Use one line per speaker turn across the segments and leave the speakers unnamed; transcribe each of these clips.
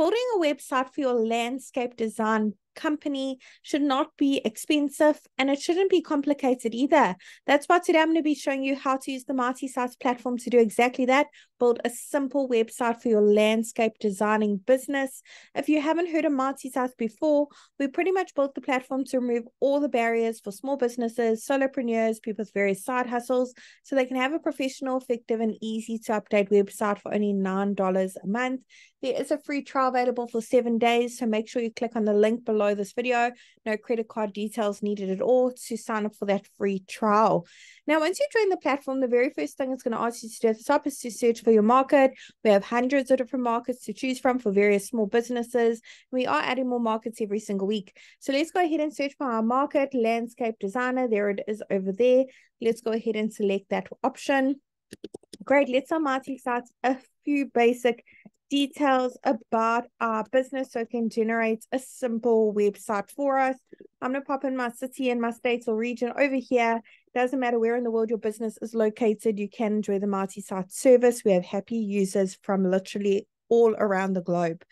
building a website for your landscape design company should not be expensive and it shouldn't be complicated either. That's why today I'm going to be showing you how to use the Mighty Sites platform to do exactly that. Build a simple website for your landscape designing business. If you haven't heard of Mighty Sites before, we pretty much built the platform to remove all the barriers for small businesses, solopreneurs, people with various side hustles, so they can have a professional, effective, and easy to update website for only $9 a month. There is a free trial available for seven days, so make sure you click on the link below this video. No credit card details needed at all to sign up for that free trial. Now, once you join the platform, the very first thing it's going to ask you to do at the top is to search for your market. We have hundreds of different markets to choose from for various small businesses. We are adding more markets every single week. So let's go ahead and search for our market, landscape designer. There it is over there. Let's go ahead and select that option. Great. Let's Marty starts a few basic details about our business so it can generate a simple website for us. I'm going to pop in my city and my state or region over here. Doesn't matter where in the world your business is located, you can enjoy the Mighty Sites service. We have happy users from literally all around the globe.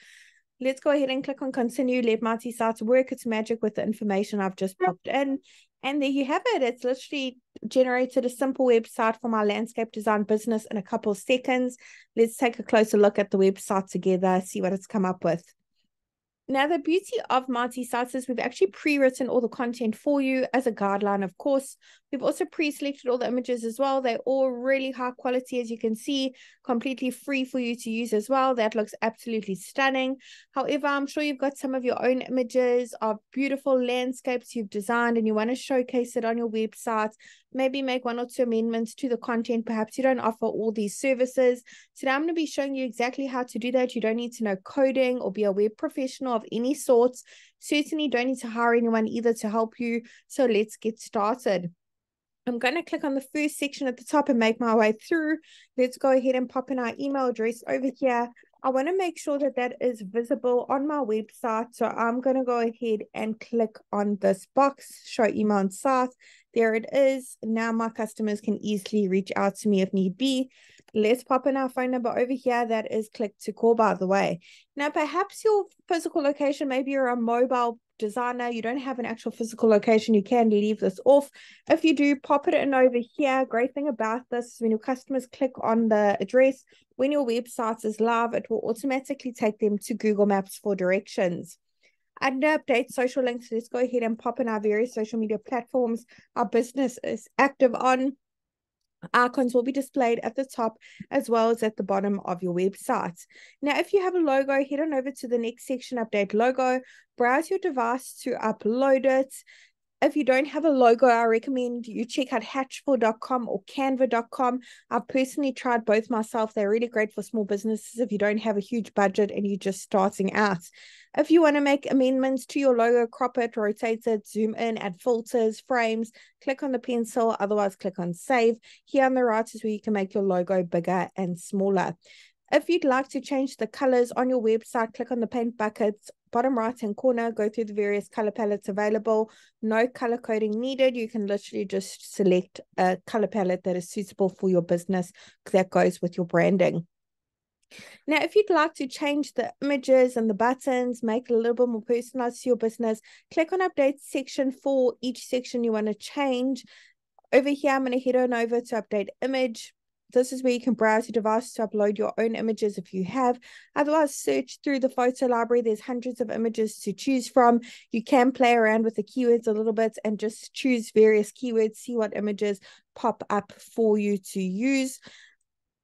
Let's go ahead and click on continue. Let Mighty Sites work its magic with the information I've just popped in. And there you have it. It's literally generated a simple website for my landscape design business in a couple of seconds. Let's take a closer look at the website together, see what it's come up with. Now, the beauty of Mighty Sites is we've actually pre-written all the content for you as a guideline, of course. We've also pre-selected all the images as well. They're all really high quality, as you can see, completely free for you to use as well. That looks absolutely stunning. However, I'm sure you've got some of your own images of beautiful landscapes you've designed and you want to showcase it on your website. Maybe make one or two amendments to the content. Perhaps you don't offer all these services. Today, I'm going to be showing you exactly how to do that. You don't need to know coding or be a web professional of any sorts. Certainly don't need to hire anyone either to help you. So let's get started. I'm going to click on the first section at the top and make my way through. Let's go ahead and pop in our email address over here. I want to make sure that that is visible on my website. So I'm going to go ahead and click on this box, show email and site. There it is. Now my customers can easily reach out to me if need be. Let's pop in our phone number over here. That is click to call, by the way. Now, perhaps your physical location, maybe you're a mobile designer, you don't have an actual physical location, you can leave this off. If you do, pop it in over here. Great thing about this is when your customers click on the address, when your website is live, it will automatically take them to Google Maps for directions. Under update social links, let's go ahead and pop in our various social media platforms our business is active on icons will be displayed at the top as well as at the bottom of your website. Now, if you have a logo, head on over to the next section, update logo, browse your device to upload it. If you don't have a logo, I recommend you check out hatchful.com or canva.com. I've personally tried both myself. They're really great for small businesses if you don't have a huge budget and you're just starting out. If you want to make amendments to your logo, crop it, rotate it, zoom in, add filters, frames, click on the pencil, otherwise click on save. Here on the right is where you can make your logo bigger and smaller. If you'd like to change the colors on your website, click on the paint buckets bottom right hand corner, go through the various color palettes available. No color coding needed. You can literally just select a color palette that is suitable for your business that goes with your branding. Now, if you'd like to change the images and the buttons, make it a little bit more personalized to your business, click on update section for each section you want to change. Over here, I'm going to head on over to update image this is where you can browse your device to upload your own images if you have. Otherwise, search through the photo library. There's hundreds of images to choose from. You can play around with the keywords a little bit and just choose various keywords, see what images pop up for you to use.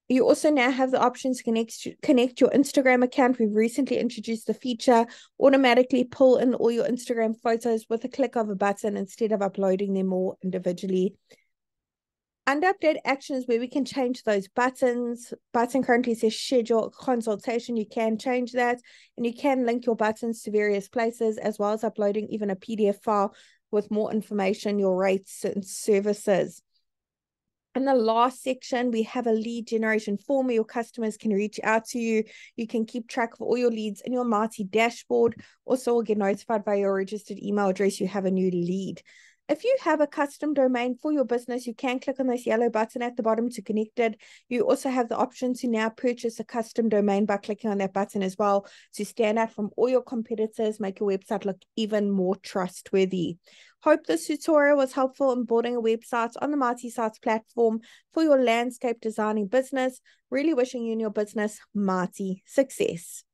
You also now have the option to connect connect your Instagram account. We've recently introduced the feature automatically pull in all your Instagram photos with a click of a button instead of uploading them all individually. Under update actions where we can change those buttons. Button currently says schedule consultation. You can change that and you can link your buttons to various places as well as uploading even a PDF file with more information, your rates and services. In the last section, we have a lead generation form where your customers can reach out to you. You can keep track of all your leads in your Mighty dashboard. Also, will get notified by your registered email address you have a new lead. If you have a custom domain for your business, you can click on this yellow button at the bottom to connect it. You also have the option to now purchase a custom domain by clicking on that button as well to stand out from all your competitors, make your website look even more trustworthy. Hope this tutorial was helpful in building a website on the Mighty Sites platform for your landscape designing business. Really wishing you and your business Marti success.